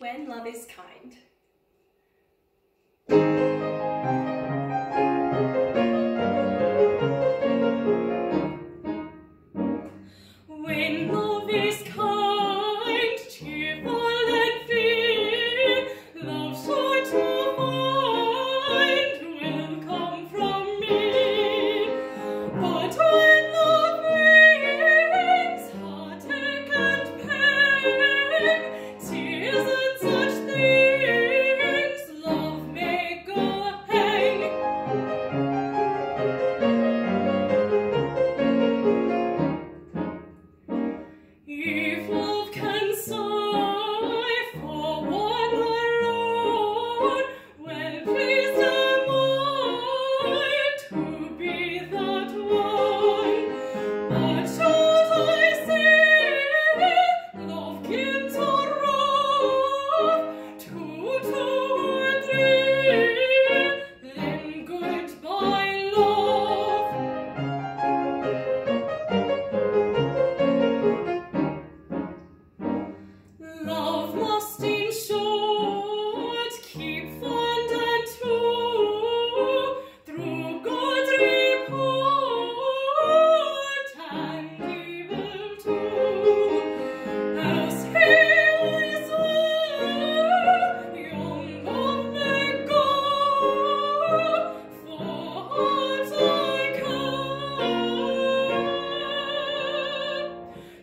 When Love is Kind.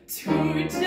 Kind. Today